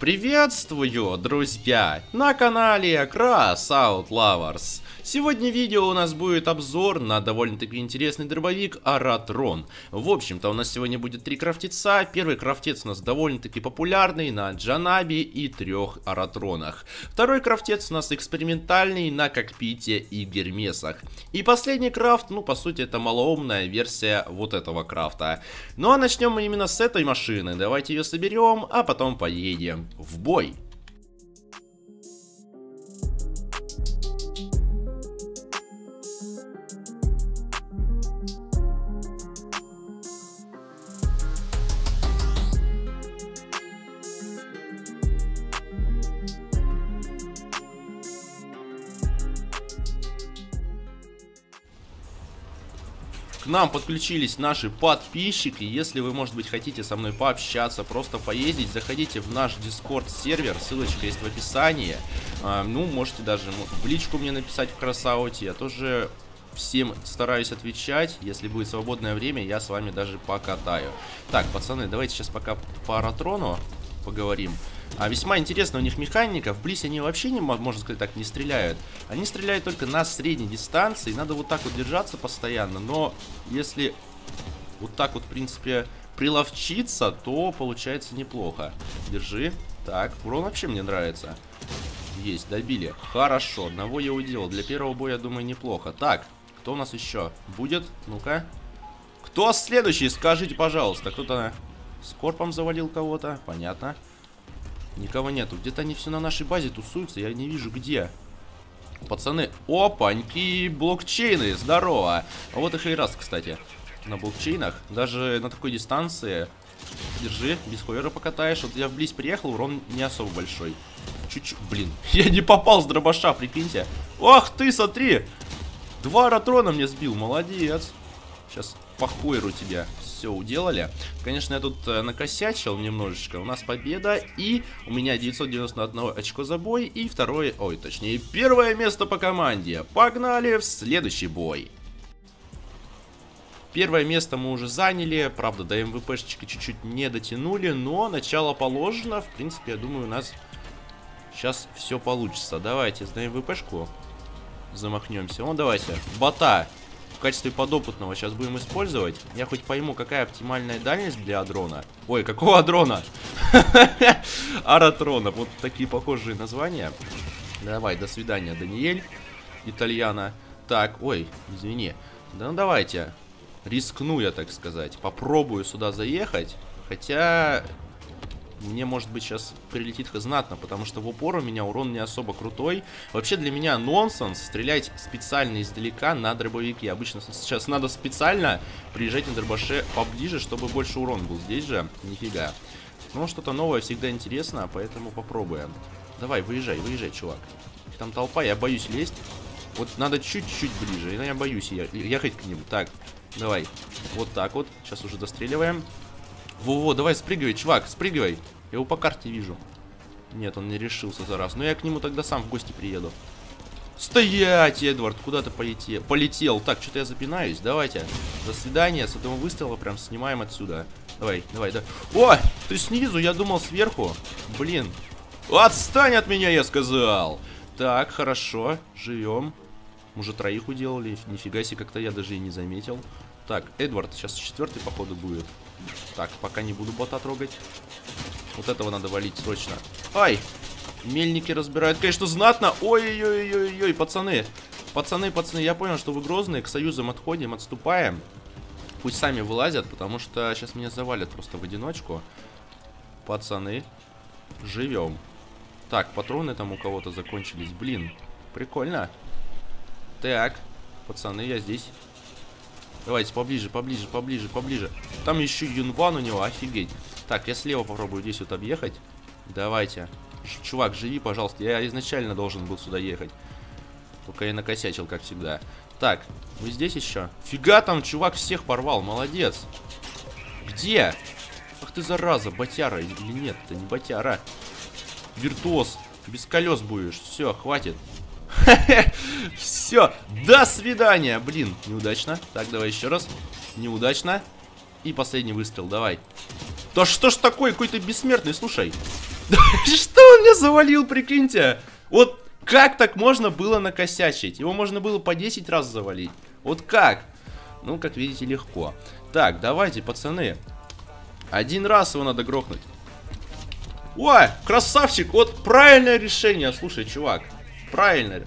Приветствую, друзья, на канале Out Lovers. Сегодня видео у нас будет обзор на довольно-таки интересный дробовик Аратрон. В общем-то, у нас сегодня будет три крафтеца. Первый крафтец у нас довольно-таки популярный на Джанаби и трех Аратронах. Второй крафтец у нас экспериментальный на Кокпите и Гермесах. И последний крафт, ну, по сути, это малоумная версия вот этого крафта. Ну, а начнем мы именно с этой машины. Давайте ее соберем, а потом поедем в бой. Нам подключились наши подписчики. Если вы, может быть, хотите со мной пообщаться, просто поездить, заходите в наш Discord сервер. Ссылочка есть в описании. А, ну, можете даже в личку мне написать в красауте. Я тоже всем стараюсь отвечать. Если будет свободное время, я с вами даже покатаю. Так, пацаны, давайте сейчас пока по Аратрону поговорим. А весьма интересно у них механика. В Близ они вообще, не, можно сказать так, не стреляют. Они стреляют только на средней дистанции. Надо вот так вот держаться постоянно. Но если вот так вот, в принципе, приловчиться, то получается неплохо. Держи. Так, урон вообще мне нравится. Есть, добили. Хорошо, одного я уделал. Для первого боя, думаю, неплохо. Так, кто у нас еще будет? Ну-ка. Кто следующий? Скажите, пожалуйста. Кто-то с корпом завалил кого-то. Понятно. Никого нету. Где-то они все на нашей базе тусуются. Я не вижу где. Пацаны. Опаньки, блокчейны. Здорово. А вот их и раз, кстати. На блокчейнах. Даже на такой дистанции. Держи, без хуера покатаешь. Вот я вблизь приехал, урон не особо большой. Чуть-чуть, блин. Я не попал с дробаша, прикиньте. Ох ты, смотри. Два ротрона мне сбил, молодец. Сейчас похуеру тебя все уделали. Конечно, я тут э, накосячил немножечко. У нас победа, и у меня 991 очко за бой, и второе, ой, точнее, первое место по команде. Погнали в следующий бой. Первое место мы уже заняли, правда, до МВПшечки чуть-чуть не дотянули, но начало положено. В принципе, я думаю, у нас сейчас все получится. Давайте на МВПшку замахнемся. Ну, давайте, бота в качестве подопытного сейчас будем использовать. Я хоть пойму, какая оптимальная дальность для дрона. Ой, какого дрона? Аратрона. Вот такие похожие названия. Давай, до свидания, Даниэль. Итальяна. Так, ой, извини. Да ну давайте. Рискну я, так сказать. Попробую сюда заехать. Хотя мне, может быть, сейчас прилетит знатно, потому что в упор у меня урон не особо крутой. Вообще для меня нонсенс стрелять специально издалека на дробовики. Обычно сейчас надо специально приезжать на дробаше поближе, чтобы больше урон был. Здесь же нифига. Но что-то новое всегда интересно, поэтому попробуем. Давай, выезжай, выезжай, чувак. Там толпа, я боюсь лезть. Вот надо чуть-чуть ближе, я боюсь ехать к ним. Так, давай, вот так вот. Сейчас уже достреливаем. Во-во, давай спрыгивай, чувак, спрыгивай. Я его по карте вижу. Нет, он не решился за раз. Но я к нему тогда сам в гости приеду. Стоять, Эдвард, куда ты полетел? Полетел. Так, что-то я запинаюсь. Давайте. До свидания. С этого выстрела прям снимаем отсюда. Давай, давай, да. О, ты снизу, я думал сверху. Блин. Отстань от меня, я сказал. Так, хорошо. Живем. Уже троих уделали. Нифига себе, как-то я даже и не заметил. Так, Эдвард сейчас четвертый, походу, будет. Так, пока не буду бота трогать. Вот этого надо валить срочно. Ай! Мельники разбирают, конечно, знатно. Ой-ой-ой-ой-ой, пацаны. Пацаны, пацаны, я понял, что вы грозные. К союзам отходим, отступаем. Пусть сами вылазят, потому что сейчас меня завалят просто в одиночку. Пацаны, живем. Так, патроны там у кого-то закончились. Блин, прикольно. Так, пацаны, я здесь. Давайте поближе, поближе, поближе, поближе. Там еще юнван у него, офигеть. Так, я слева попробую здесь вот объехать. Давайте. Чувак, живи, пожалуйста. Я изначально должен был сюда ехать. Только я накосячил, как всегда. Так, вы здесь еще? Фига там, чувак всех порвал, молодец. Где? Ах ты зараза, батяра или нет? Это не батяра. Виртуоз. Без колес будешь. Все, хватит. Все, до свидания. Блин, неудачно. Так, давай еще раз. Неудачно. И последний выстрел, давай. Да что ж такое, какой-то бессмертный, слушай. Что он мне завалил, прикиньте? Вот как так можно было накосячить? Его можно было по 10 раз завалить. Вот как? Ну, как видите, легко. Так, давайте, пацаны. Один раз его надо грохнуть. Ой, красавчик, вот правильное решение. Слушай, чувак, правильно.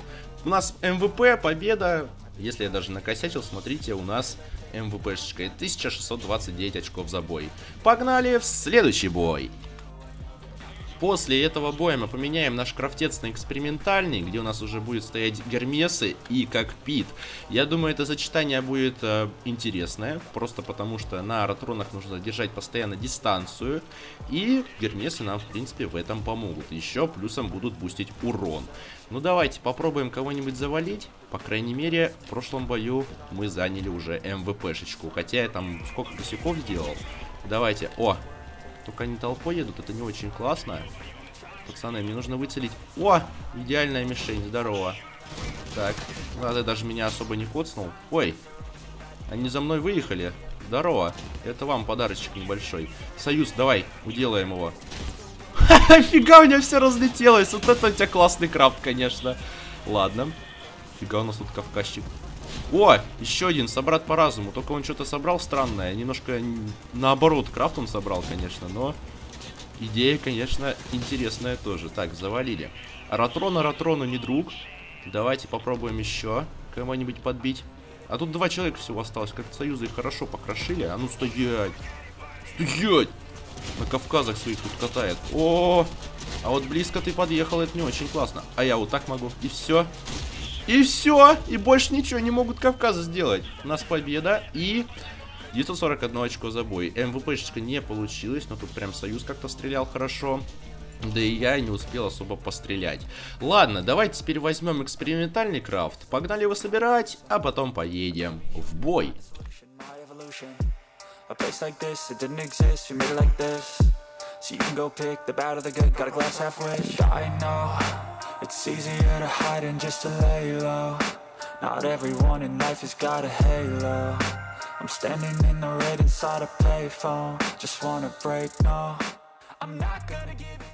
У нас МВП, победа. Если я даже накосячил, смотрите, у нас МВПшечка. 1629 очков за бой. Погнали в следующий бой. После этого боя мы поменяем наш крафтец на экспериментальный, где у нас уже будет стоять Гермесы и Кокпит. Я думаю, это сочетание будет э, интересное, просто потому что на Ротронах нужно держать постоянно дистанцию, и Гермесы нам, в принципе, в этом помогут. Еще плюсом будут бустить урон. Ну давайте попробуем кого-нибудь завалить. По крайней мере, в прошлом бою мы заняли уже МВПшечку, хотя я там сколько косяков сделал. Давайте, о, только они толпой едут, это не очень классно. Пацаны, мне нужно выцелить... О! Идеальная мишень, здорово. Так, ладно, даже меня особо не коцнул. Ой, они за мной выехали. Здорово. Это вам подарочек небольшой. Союз, давай, уделаем его. Фига, у меня все разлетелось. Вот это у тебя классный крафт, конечно. Ладно. Фига, у нас тут кавказчик. О, еще один, собрат по разуму. Только он что-то собрал странное. Немножко наоборот, крафт он собрал, конечно, но... Идея, конечно, интересная тоже. Так, завалили. Ратрона Ратрону не друг. Давайте попробуем еще кого-нибудь подбить. А тут два человека всего осталось. Как союзы их хорошо покрошили. А ну стоять! Стоять! На Кавказах своих тут катает. О, а вот близко ты подъехал, это не очень классно. А я вот так могу. И все. И все, и больше ничего не могут Кавказа сделать. У нас победа и 941 очко за бой. МВПшечка не получилось, но тут прям Союз как-то стрелял хорошо. Да и я не успел особо пострелять. Ладно, давайте теперь возьмем экспериментальный крафт. Погнали его собирать, а потом поедем в бой. A place like this, it didn't exist, we made it like this. So you can go pick the bad or the good, got a glass halfway I know It's easier to hide than just to lay low Not everyone in life has got a halo. I'm standing in the red inside a payphone. Just wanna break, no. I'm not gonna give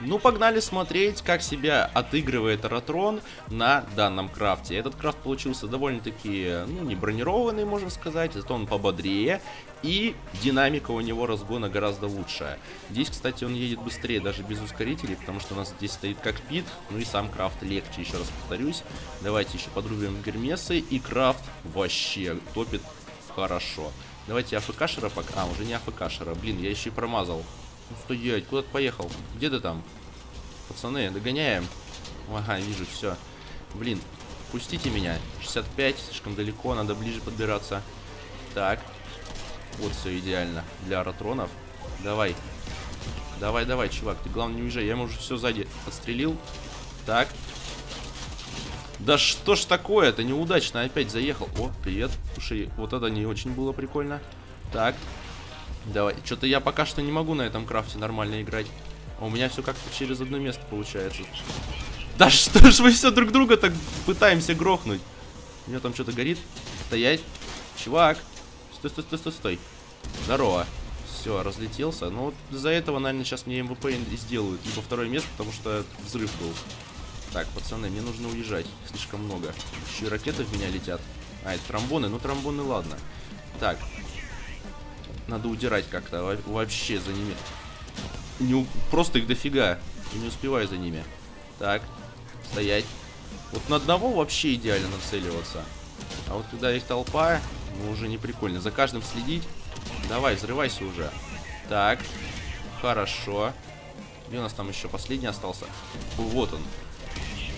Ну, погнали смотреть, как себя отыгрывает Ротрон на данном крафте. Этот крафт получился довольно-таки, ну, не бронированный, можно сказать, зато он пободрее. И динамика у него разгона гораздо лучшая. Здесь, кстати, он едет быстрее, даже без ускорителей, потому что у нас здесь стоит кокпит. Ну и сам крафт легче, еще раз повторюсь. Давайте еще подрубим Гермесы. И крафт вообще топит хорошо. Давайте АФКшера пока... А, уже не АФКшера. Блин, я еще и промазал. Ну стоять, куда ты поехал? Где ты там? Пацаны, догоняем. Ага, вижу, все. Блин, пустите меня. 65, слишком далеко, надо ближе подбираться. Так. Вот все идеально для ротронов. Давай. Давай, давай, чувак, ты главное не уезжай. Я ему уже все сзади подстрелил. Так. Да что ж такое? Это неудачно опять заехал. О, привет. Слушай, вот это не очень было прикольно. Так. Давай. Что-то я пока что не могу на этом крафте нормально играть. А у меня все как-то через одно место получается. Да что ж вы все друг друга так пытаемся грохнуть? У меня там что-то горит. Стоять. Чувак. Стой, стой, стой, стой, стой. Здорово. Все, разлетелся. Ну вот из-за этого, наверное, сейчас мне МВП сделают. Либо второе место, потому что взрыв был. Так, пацаны, мне нужно уезжать. Слишком много. Еще и ракеты в меня летят. А, это тромбоны. Ну, тромбоны, ладно. Так, надо удирать как-то. Вообще за ними. Не, просто их дофига. И не успеваю за ними. Так. Стоять. Вот на одного вообще идеально нацеливаться. А вот когда их толпа, ну уже не прикольно. За каждым следить. Давай, взрывайся уже. Так. Хорошо. Где у нас там еще последний остался? Вот он.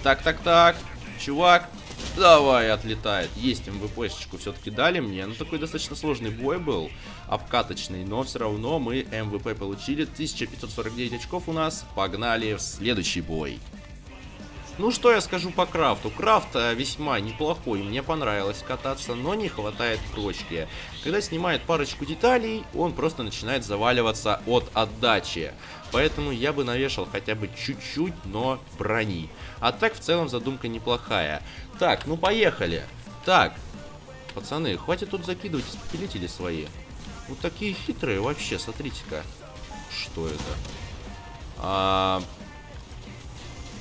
Так, так, так. Чувак, Давай, отлетает. Есть МВПшечку все-таки дали мне. Ну, такой достаточно сложный бой был. Обкаточный. Но все равно мы МВП получили. 1549 очков у нас. Погнали в следующий бой. Ну что я скажу по крафту? Крафт э, весьма неплохой, мне понравилось кататься, но не хватает точки. Когда снимает парочку деталей, он просто начинает заваливаться от отдачи. Поэтому я бы навешал хотя бы чуть-чуть, но брони. А так в целом задумка неплохая. Так, ну поехали. Так, пацаны, хватит тут закидывать испепелители свои. Вот такие хитрые вообще, смотрите-ка. Что это? А,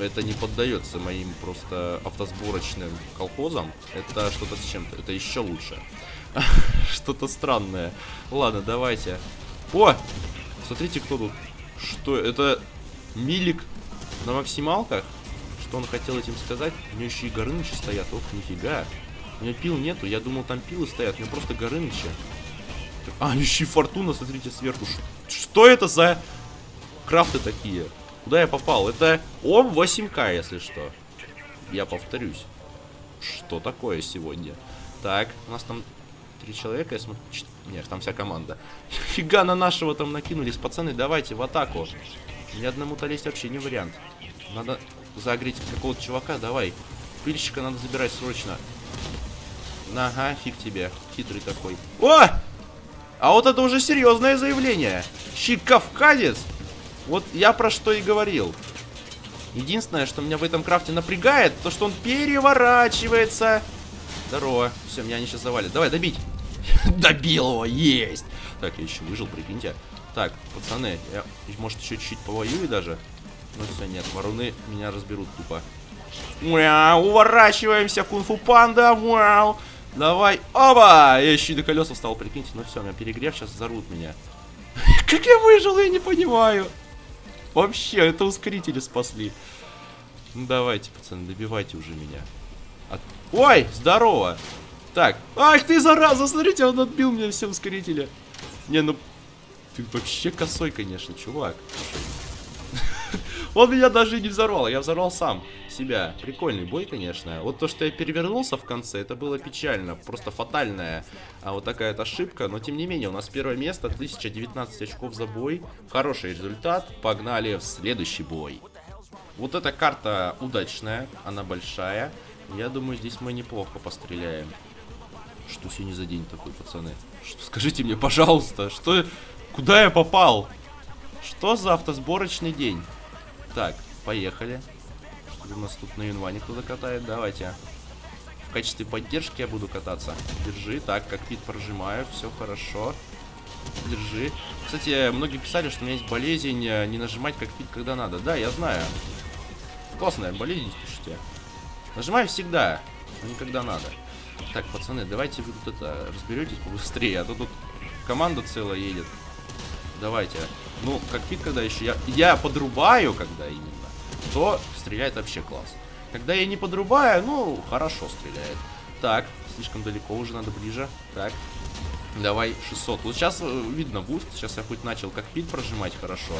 это не поддается моим просто автосборочным колхозам. Это что-то с чем-то. Это еще лучше. Что-то странное. Ладно, давайте. О! Смотрите, кто тут. Что? Это Милик на максималках? Что он хотел этим сказать? У него еще и горынычи стоят. Ох, нифига. У меня пил нету. Я думал, там пилы стоят. У меня просто горынычи. А, еще и фортуна, смотрите, сверху. Что это за крафты такие? Куда я попал? Это ОМ 8К, если что. Я повторюсь. Что такое сегодня? Так, у нас там три человека, я смотрю... Нет, там вся команда. Фига на нашего там накинулись. Пацаны, давайте в атаку. Ни одному-то лезть вообще не вариант. Надо загреть какого-то чувака, давай. Пильщика надо забирать срочно. Ага, фиг тебе. Хитрый такой. О! А вот это уже серьезное заявление. Щик кавказец. Вот я про что и говорил. Единственное, что меня в этом крафте напрягает, то что он переворачивается. Здорово. Все, меня они сейчас завалят. Давай, добить. Добил его, есть. Так, я еще выжил, прикиньте. Так, пацаны, я, может, еще чуть-чуть повоюю даже? Ну все, нет, варуны меня разберут тупо. Мяу, уворачиваемся, кунг-фу панда, мяу. Давай, оба! Я еще и до колеса встал, прикиньте. Ну все, меня перегрев, сейчас взорвут меня. Как я выжил, я не понимаю. Вообще, это ускорители спасли. Ну давайте, пацаны, добивайте уже меня. От... Ой, здорово. Так, ах ты зараза, смотрите, он отбил мне все ускорители. Не, ну, ты вообще косой, конечно, чувак. Он меня даже не взорвал, я взорвал сам себя. Прикольный бой, конечно. Вот то, что я перевернулся в конце, это было печально. Просто фатальная а, вот такая-то ошибка. Но, тем не менее, у нас первое место, 1019 очков за бой. Хороший результат. Погнали в следующий бой. Вот эта карта удачная, она большая. Я думаю, здесь мы неплохо постреляем. Что сегодня за день такой, пацаны? Что, скажите мне, пожалуйста, что... Куда я попал? Что за автосборочный день? Так, поехали. Что у нас тут на инване кто-то катает? Давайте. В качестве поддержки я буду кататься. Держи. Так, как вид прожимаю. Все хорошо. Держи. Кстати, многие писали, что у меня есть болезнь э, не нажимать как вид, когда надо. Да, я знаю. Классная болезнь, слушайте. Нажимаем всегда, но не когда надо. Так, пацаны, давайте вы тут это разберетесь побыстрее, а то тут команда целая едет. Давайте. Ну, как вид, когда еще я, я подрубаю, когда именно, то стреляет вообще класс. Когда я не подрубаю, ну, хорошо стреляет. Так, слишком далеко, уже надо ближе. Так, давай 600. Вот сейчас э, видно буст, сейчас я хоть начал кокпит прожимать хорошо.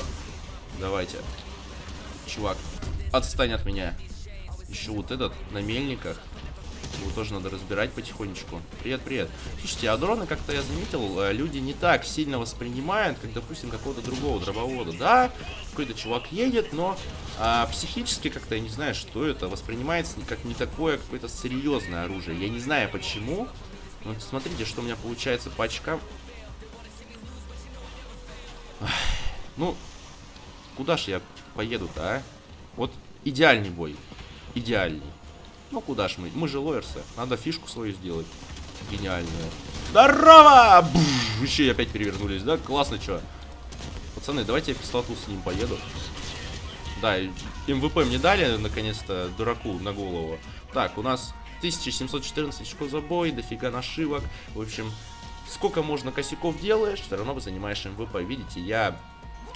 Давайте. Чувак, отстань от меня. Еще вот этот на мельниках. Его тоже надо разбирать потихонечку. Привет, привет. Слушайте, а дроны, как-то я заметил, э, люди не так сильно воспринимают, как, допустим, какого-то другого дробовика. Да, какой-то чувак едет, но а, психически как-то, я не знаю, что это, воспринимается как не такое какое-то серьезное оружие. Я не знаю почему. Вот смотрите, что у меня получается по очкам. Ну, куда ж я поеду-то, а? Вот идеальный бой. Идеальный. Ну куда ж мы? Мы же лоерсы. Надо фишку свою сделать. Гениальную. Здорово! Бух! Еще опять перевернулись, да? Классно, что? Пацаны, давайте я кислоту с ним поеду. Да, МВП мне дали, наконец-то, дураку на голову. Так, у нас 1714 очков за бой, дофига нашивок. В общем, сколько можно косяков делаешь, все равно вы занимаешь МВП. Видите, я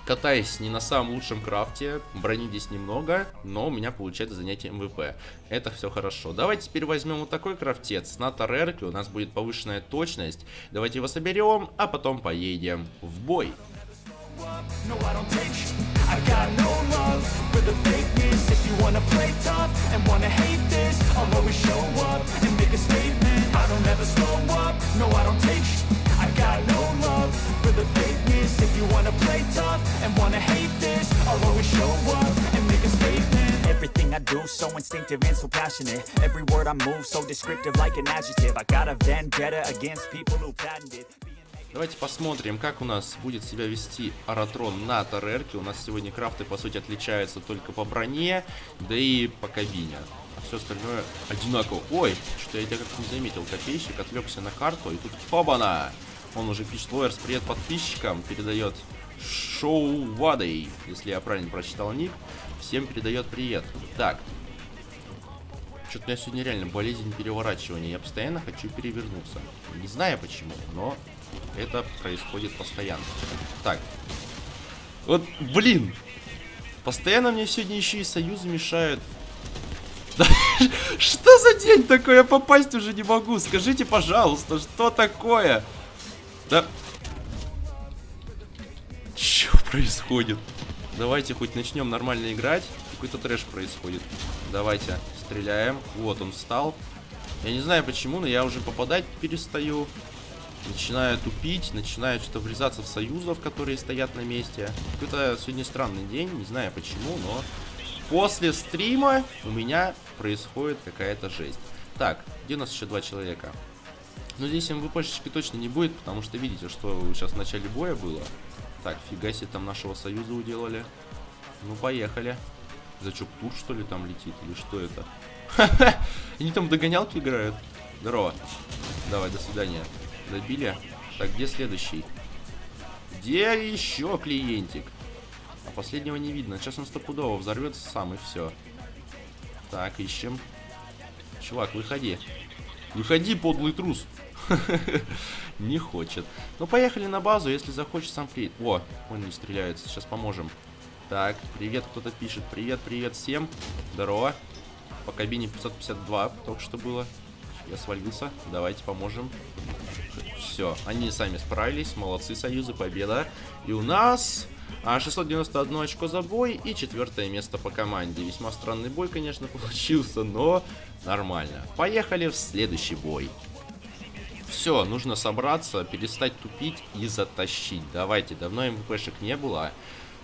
Катаюсь не на самом лучшем крафте, брони здесь немного, но у меня получается занятие МВП. Это все хорошо. Давайте теперь возьмем вот такой крафтец на Торерке, у нас будет повышенная точность. Давайте его соберем, а потом поедем в бой. I got no love for the fakeness If you wanna play tough and wanna hate this I'll do so instinctive and so passionate Every word I move so descriptive like an adjective I got a vendetta against people who patented Давайте посмотрим, как у нас будет себя вести Аратрон на Торерке. У нас сегодня крафты, по сути, отличаются только по броне, да и по кабине. А все остальное одинаково. Ой, что я тебя как-то не заметил. Копейщик отвлекся на карту, и тут хобана! Он уже пишет Лоерс, привет подписчикам, передает Шоу Вадей, если я правильно прочитал ник. Всем передает привет. Так. Что-то у меня сегодня реально болезнь переворачивания. Я постоянно хочу перевернуться. Не знаю почему, но это происходит постоянно. Так. Вот, блин. Постоянно мне сегодня еще и союзы мешают. Что за день такой? Я попасть уже не могу. Скажите, пожалуйста, что такое? Да... Происходит? Давайте хоть начнем нормально играть. Какой-то трэш происходит. Давайте, стреляем. Вот он встал. Я не знаю почему, но я уже попадать перестаю. Начинаю тупить, начинаю что-то врезаться в союзов, которые стоят на месте. Какой-то сегодня странный день, не знаю почему, но после стрима у меня происходит какая-то жесть. Так, где у нас еще два человека? Ну, здесь МВПшечки точно не будет, потому что видите, что сейчас в начале боя было. Так, фига себе там нашего союза уделали. Ну, поехали. За что, тур, что ли, там летит? Или что это? Они там догонялки играют. Здорово. Давай, до свидания. Добили. Так, где следующий? Где еще клиентик? А последнего не видно. Сейчас он стопудово взорвется сам, и все. Так, ищем. Чувак, выходи. Выходи, подлый трус. Не хочет. Ну, поехали на базу, если захочет, сам приедет. О, он не стреляется, сейчас поможем. Так, привет, кто-то пишет. Привет, привет всем. Здорово. По кабине 552 только что было. Я свалился. Давайте поможем. Все, они сами справились. Молодцы, Союзы, победа. И у нас 691 очко за бой и четвертое место по команде. Весьма странный бой, конечно, получился, но нормально. Поехали в следующий бой. Все, нужно собраться, перестать тупить и затащить. Давайте, давно МВПшек не было.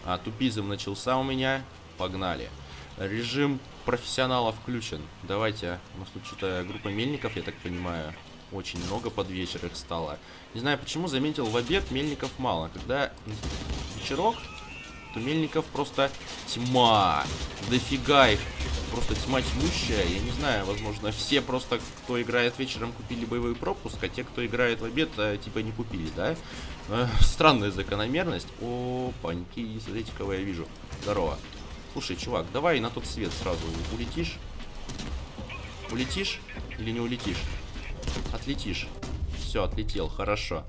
А тупизм начался у меня. Погнали. Режим профессионала включен. Давайте. У нас тут что-то группа мельников, я так понимаю. Очень много под вечер их стало. Не знаю почему, заметил в обед мельников мало. Когда вечерок, то мельников просто тьма. Дофига их. Просто тьма тьмущая. Я не знаю, возможно, все просто, кто играет вечером, купили боевой пропуск, а те, кто играет в обед, э, типа не купили, да? Э, странная закономерность. О, паньки, смотрите, кого я вижу. Здорово. Слушай, чувак, давай на тот свет сразу улетишь. Улетишь или не улетишь? Отлетишь. Все, отлетел, хорошо.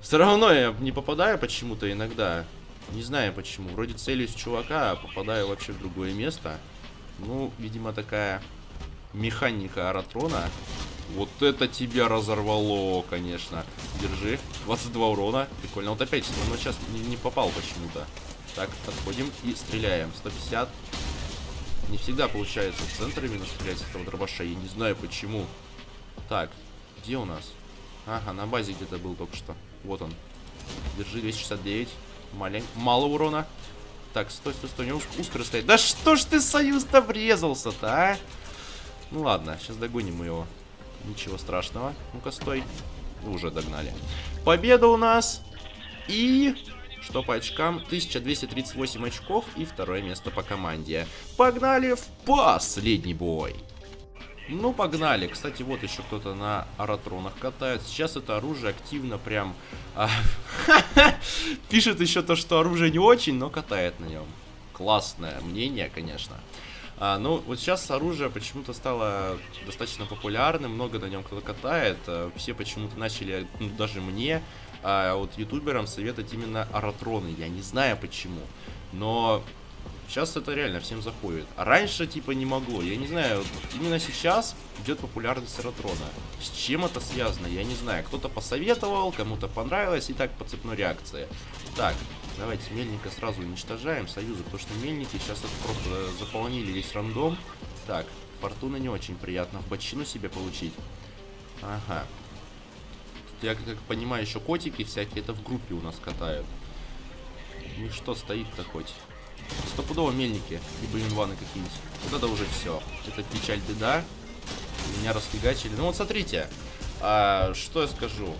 Все равно я не попадаю почему-то иногда. Не знаю почему. Вроде целюсь чувака, а попадаю вообще в другое место. Ну, видимо, такая механика Аратрона. Вот это тебя разорвало, конечно. Держи. 22 урона. Прикольно. Вот опять, но сейчас не, не попал почему-то. Так, подходим и стреляем. 150. Не всегда получается в центр именно стрелять с этого дробаша. Я не знаю почему. Так, где у нас? Ага, на базе где-то был только что. Вот он. Держи, 269. Малень... Мало урона. Так, стой, стой, стой, не узко, узко стоит. Да что ж ты, Союз-то врезался-то, а? Ну ладно, сейчас догоним его. Ничего страшного. Ну-ка, стой. Уже догнали. Победа у нас. И... Что по очкам? 1238 очков и второе место по команде. Погнали в последний бой. Ну, погнали. Кстати, вот еще кто-то на аратронах катает. Сейчас это оружие активно прям... А, пишет еще то, что оружие не очень, но катает на нем. Классное мнение, конечно. А, ну, вот сейчас оружие почему-то стало достаточно популярным, много на нем кто-то катает. А, все почему-то начали, ну, даже мне, а, вот ютуберам советовать именно аратроны. Я не знаю почему. Но Сейчас это реально всем заходит. А раньше, типа, не могло. Я не знаю, именно сейчас идет популярность Аэротрона. С чем это связано, я не знаю. Кто-то посоветовал, кому-то понравилось, и так по цепной реакции. Так, давайте мельника сразу уничтожаем, союзы, потому что мельники сейчас это просто заполнили весь рандом. Так, фортуна не очень приятно в бочину себе получить. Ага. Тут, я как понимаю, еще котики всякие, это в группе у нас катают. Ну что стоит-то хоть? Стопудово мельники, либо инваны какие-нибудь. Вот это уже все. Это печаль беда. Меня расфигачили. Ну вот смотрите, а, что я скажу.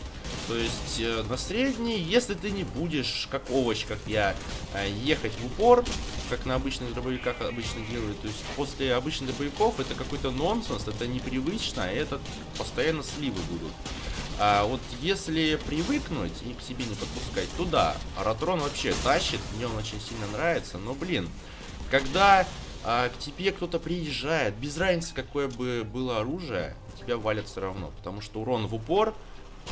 То есть э, на средний, если ты не будешь, как овощ, как я, э, ехать в упор, как на обычных дробовиках обычно делают, то есть после обычных дробовиков это какой-то нонсенс, это непривычно, и это постоянно сливы будут. А вот если привыкнуть и к себе не подпускать, то да, Аратрон вообще тащит, мне он очень сильно нравится, но, блин, когда а, к тебе кто-то приезжает, без разницы, какое бы было оружие, тебя валят все равно, потому что урон в упор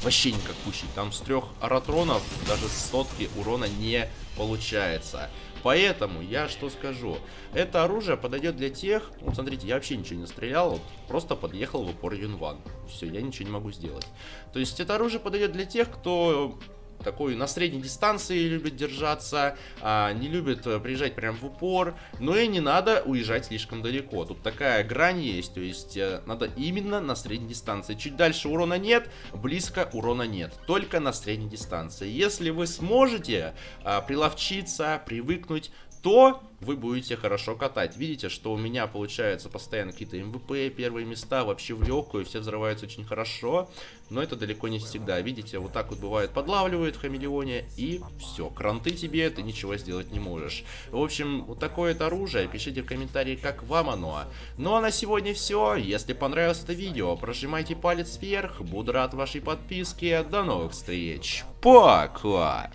вообще никакущий, там с трех Аратронов даже сотки урона не получается. Поэтому я что скажу. Это оружие подойдет для тех... Вот смотрите, я вообще ничего не стрелял, вот просто подъехал в упор Юнван. Все, я ничего не могу сделать. То есть это оружие подойдет для тех, кто такой на средней дистанции любит держаться, а, не любит э, приезжать прям в упор, но и не надо уезжать слишком далеко. Тут такая грань есть, то есть э, надо именно на средней дистанции. Чуть дальше урона нет, близко урона нет, только на средней дистанции. Если вы сможете а, приловчиться, привыкнуть, то вы будете хорошо катать. Видите, что у меня получается постоянно какие-то МВП, первые места, вообще в легкую, все взрываются очень хорошо, но это далеко не всегда. Видите, вот так вот бывает, подлавливает в хамелеоне, и все, кранты тебе, ты ничего сделать не можешь. В общем, вот такое это оружие, пишите в комментарии, как вам оно. Ну а на сегодня все, если понравилось это видео, прожимайте палец вверх, буду рад вашей подписке, до новых встреч, пока!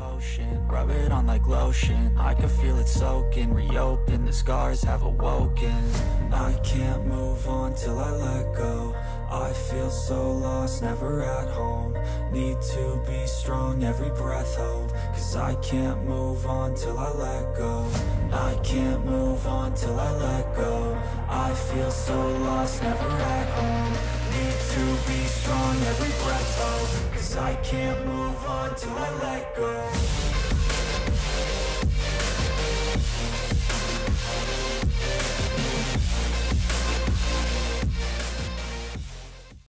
Potion. Rub it on like lotion. I can feel it soaking. Reopen, the scars have awoken. I can't move on till I let go. I feel so lost, never at home. Need to be strong, every breath hold. Cause I can't move on till I let go. I can't move on till I let go. I feel so lost, never at home. Need to be strong, every breath hold. Cause I can't move on till I let go